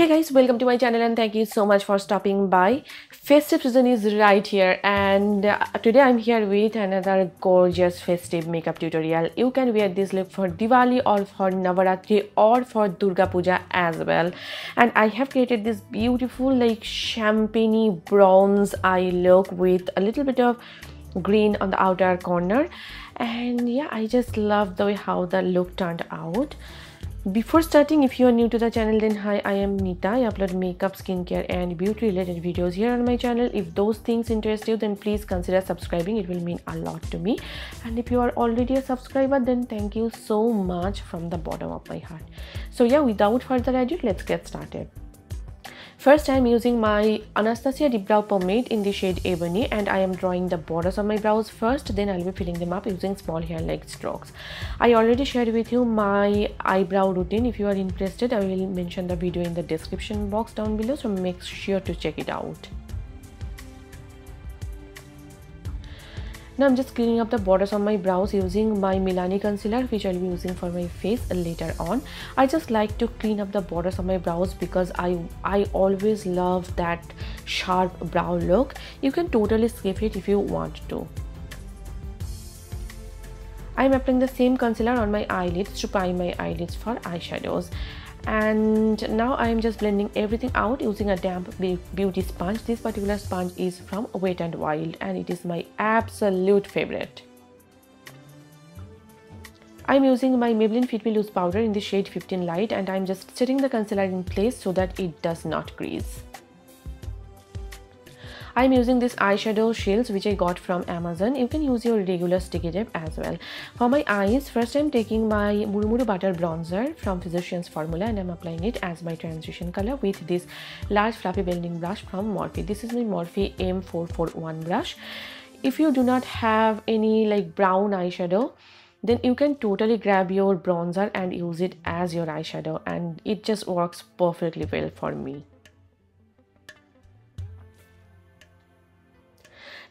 Hey guys, welcome to my channel and thank you so much for stopping by. Festive season is right here and uh, today I'm here with another gorgeous festive makeup tutorial. You can wear this look for Diwali or for Navaratri or for Durga Puja as well. And I have created this beautiful like champagne bronze eye look with a little bit of green on the outer corner and yeah i just love the way how the look turned out before starting if you are new to the channel then hi i am Nita I upload makeup skincare and beauty related videos here on my channel. If those things interest you then please consider subscribing. It will mean a lot to me. And if you are already a subscriber then thank you so much from the bottom of my heart. So yeah without further ado let's get started First, I am using my Anastasia Dip Brow Pomade in the shade Ebony and I am drawing the borders of my brows first. Then I'll be filling them up using small hair-like strokes. I already shared with you my eyebrow routine. If you are interested, I will mention the video in the description box down below. So make sure to check it out. Now I'm just cleaning up the borders on my brows using my Milani concealer which I'll be using for my face later on. I just like to clean up the borders of my brows because I, I always love that sharp brow look. You can totally skip it if you want to. I'm applying the same concealer on my eyelids to prime my eyelids for eyeshadows and now I'm just blending everything out using a damp beauty sponge. This particular sponge is from Wet and Wild and it is my absolute favorite. I'm using my Maybelline Fit Me Loose Powder in the shade 15 Light and I'm just setting the concealer in place so that it does not crease. I'm using this eyeshadow shields which I got from Amazon. You can use your regular sticky tip as well. For my eyes, first I'm taking my Murumuru Butter Bronzer from Physicians Formula and I'm applying it as my transition color with this large fluffy blending brush from Morphe. This is my Morphe M441 brush. If you do not have any like brown eyeshadow, then you can totally grab your bronzer and use it as your eyeshadow and it just works perfectly well for me.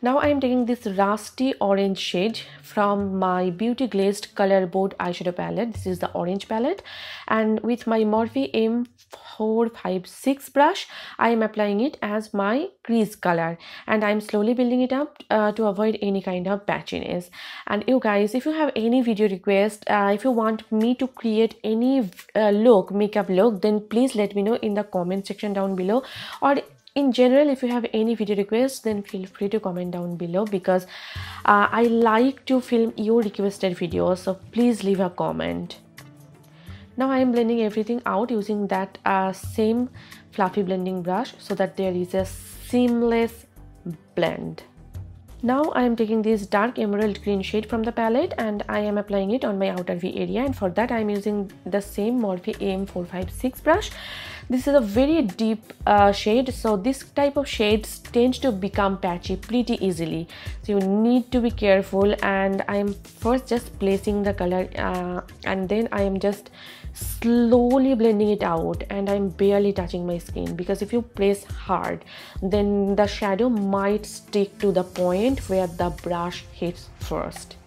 Now I am taking this rusty orange shade from my Beauty Glazed Color Board eyeshadow palette. This is the orange palette and with my Morphe M456 brush, I am applying it as my crease color and I'm slowly building it up uh, to avoid any kind of patchiness. And you guys, if you have any video request, uh, if you want me to create any uh, look, makeup look, then please let me know in the comment section down below or in general if you have any video requests then feel free to comment down below because uh, i like to film your requested videos so please leave a comment. Now i am blending everything out using that uh, same fluffy blending brush so that there is a seamless blend. Now I am taking this dark emerald green shade from the palette and I am applying it on my outer V area and for that I am using the same Morphe AM456 brush this is a very deep uh, shade so this type of shades tend to become patchy pretty easily. So you need to be careful and i am first just placing the color uh, and then i am just slowly blending it out and i'm barely touching my skin because if you press hard then the shadow might stick to the point where the brush hits first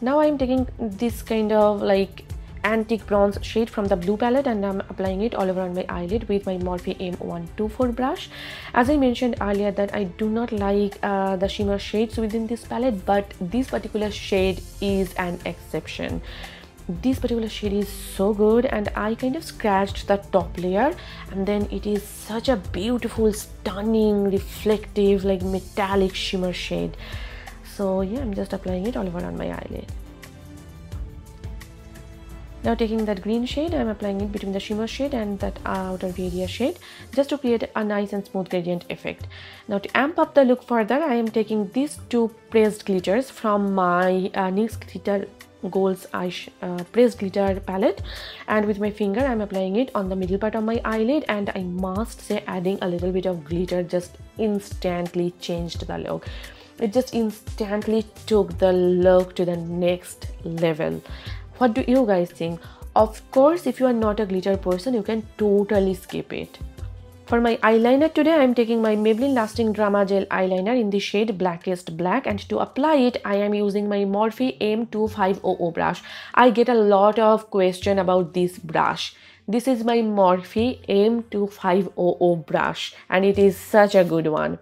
now i'm taking this kind of like antique bronze shade from the blue palette and I'm applying it all over on my eyelid with my Morphe M124 brush. As I mentioned earlier that I do not like uh, the shimmer shades within this palette but this particular shade is an exception. This particular shade is so good and I kind of scratched the top layer and then it is such a beautiful stunning reflective like metallic shimmer shade so yeah i'm just applying it all over on my eyelid. Now taking that green shade i'm applying it between the shimmer shade and that outer area shade just to create a nice and smooth gradient effect. Now to amp up the look further i am taking these two pressed glitters from my uh, NYX glitter Goals eye uh, pressed glitter palette. And with my finger i'm applying it on the middle part of my eyelid and i must say adding a little bit of glitter just instantly changed the look it just instantly took the look to the next level what do you guys think of course if you are not a glitter person you can totally skip it For my eyeliner today, I am taking my Maybelline Lasting Drama Gel Eyeliner in the shade Blackest Black and to apply it, I am using my Morphe M2500 brush. I get a lot of question about this brush. This is my Morphe M2500 brush and it is such a good one.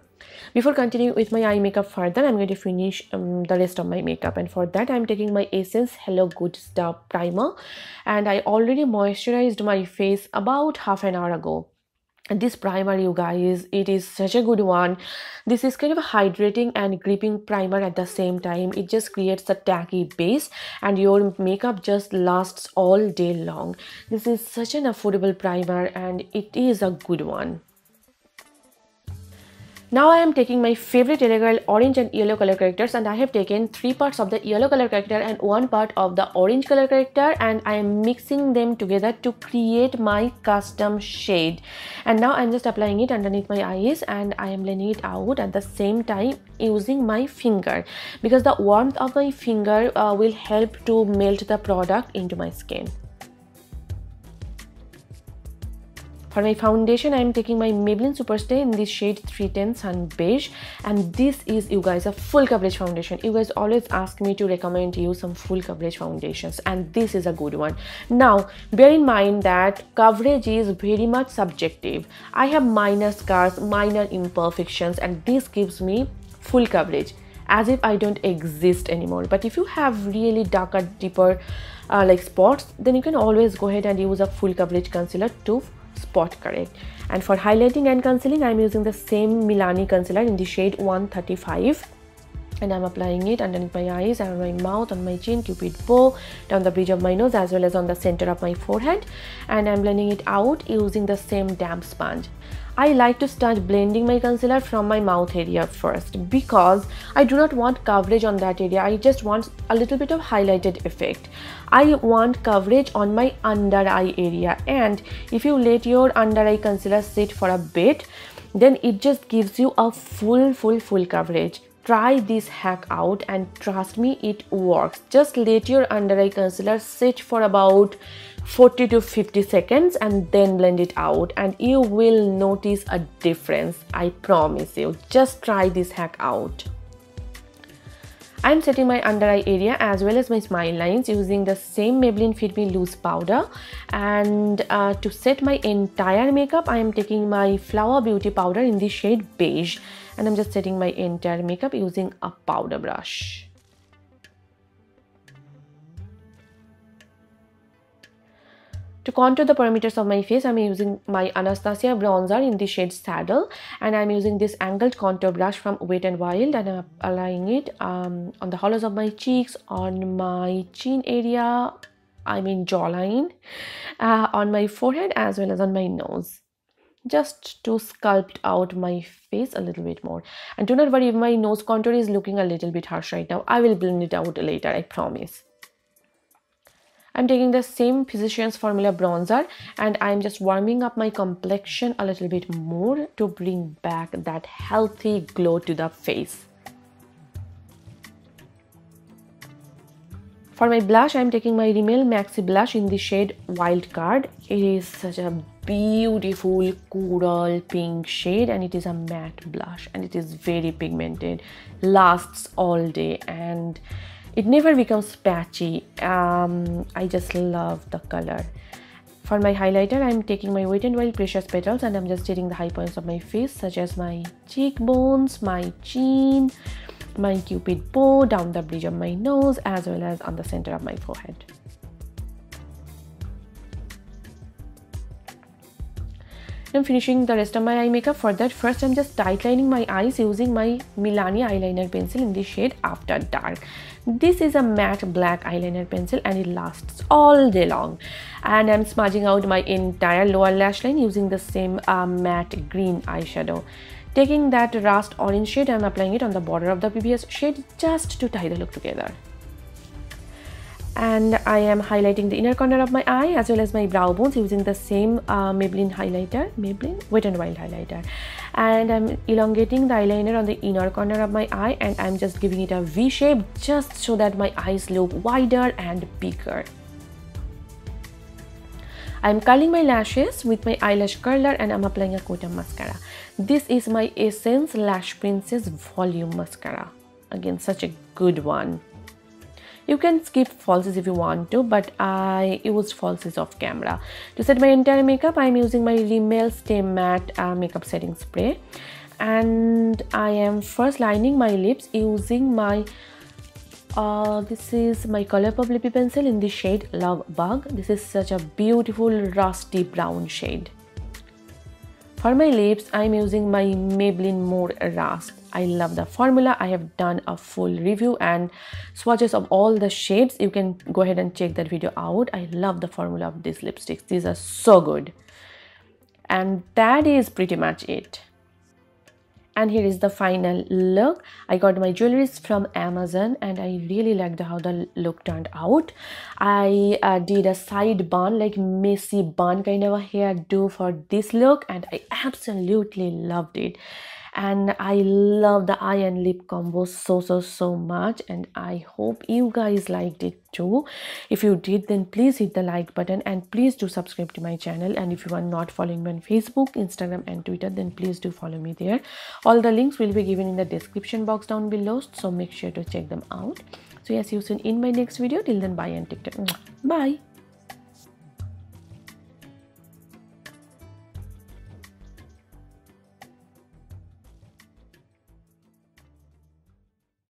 Before continuing with my eye makeup further, I'm going to finish um, the rest of my makeup. And for that I'm taking my Essence Hello Good Stuff Primer. And I already moisturized my face about half an hour ago. This primer you guys it is such a good one. This is kind of a hydrating and gripping primer at the same time. It just creates a tacky base and your makeup just lasts all day long. This is such an affordable primer and it is a good one now I am taking my favorite Girl orange and yellow color correctors and I have taken three parts of the yellow color corrector and one part of the orange color corrector and I am mixing them together to create my custom shade. And now I'm just applying it underneath my eyes and I am blending it out at the same time using my finger because the warmth of my finger uh, will help to melt the product into my skin. For my foundation, I am taking my Maybelline Superstay in this shade 310 Sun Beige. And this is, you guys, a full coverage foundation. You guys always ask me to recommend you some full coverage foundations. And this is a good one. Now, bear in mind that coverage is very much subjective. I have minor scars, minor imperfections, and this gives me full coverage as if I don't exist anymore. But if you have really darker, deeper uh, like spots, then you can always go ahead and use a full coverage concealer to spot correct. And for highlighting and concealing i'm using the same milani concealer in the shade 135 and I'm applying it underneath my eyes, around my mouth, on my chin, cupid bow, down the bridge of my nose as well as on the center of my forehead and I'm blending it out using the same damp sponge. I like to start blending my concealer from my mouth area first because I do not want coverage on that area. I just want a little bit of highlighted effect. I want coverage on my under eye area and if you let your under eye concealer sit for a bit then it just gives you a full full full coverage try this hack out and trust me it works. Just let your under eye concealer sit for about 40 to 50 seconds and then blend it out and you will notice a difference i promise you. Just try this hack out I'm setting my under eye area as well as my smile lines using the same Maybelline Fit Me Loose powder and uh, to set my entire makeup I am taking my Flower Beauty powder in the shade beige and I'm just setting my entire makeup using a powder brush. To contour the perimeters of my face, I'm using my Anastasia bronzer in the shade Saddle and I'm using this angled contour brush from Wet n Wild and I'm applying it um, on the hollows of my cheeks, on my chin area, I mean jawline, uh, on my forehead as well as on my nose. Just to sculpt out my face a little bit more. And do not worry if my nose contour is looking a little bit harsh right now. I will blend it out later i promise I'm taking the same Physicians Formula bronzer and I'm just warming up my complexion a little bit more to bring back that healthy glow to the face. For my blush, I'm taking my Rimmel Maxi Blush in the shade Wild Card. It is such a beautiful coral pink shade and it is a matte blush and it is very pigmented, lasts all day and it never becomes patchy um, I just love the color for my highlighter I'm taking my Wet n Wild Precious Petals and I'm just hitting the high points of my face such as my cheekbones, my chin, my cupid bow, down the bridge of my nose as well as on the center of my forehead. I'm finishing the rest of my eye makeup. For that, first I'm just tightlining my eyes using my Milani eyeliner pencil in the shade After Dark. This is a matte black eyeliner pencil and it lasts all day long. And I'm smudging out my entire lower lash line using the same uh, matte green eyeshadow. Taking that rust orange shade, I'm applying it on the border of the previous shade just to tie the look together and I am highlighting the inner corner of my eye as well as my brow bones using the same uh, Maybelline highlighter, Maybelline Wet n Wild highlighter and I'm elongating the eyeliner on the inner corner of my eye and I'm just giving it a V shape just so that my eyes look wider and bigger. I'm curling my lashes with my eyelash curler and I'm applying a Kota mascara. This is my Essence Lash Princess Volume Mascara. Again, such a good one. You can skip falsies if you want to, but I used falsies off camera. To set my entire makeup, I'm using my Rimmel Stay Matte uh, Makeup Setting Spray. And I am first lining my lips using my uh, this is my Colourpop Lippie pencil in the shade Love Bug. This is such a beautiful rusty brown shade. For my lips, I'm using my Maybelline More Rust. I love the formula. I have done a full review and swatches of all the shades. You can go ahead and check that video out. I love the formula of these lipsticks. These are so good. And that is pretty much it and here is the final look. I got my jewelries from amazon and i really liked how the look turned out. I uh, did a side bun like messy bun kind of a hairdo for this look and i absolutely loved it and i love the eye and lip combo so so so much. And i hope you guys liked it too. If you did then please hit the like button and please do subscribe to my channel. And if you are not following me on facebook instagram and twitter then please do follow me there. All the links will be given in the description box down below. So make sure to check them out. So yes see you soon in my next video. Till then bye and take care. Bye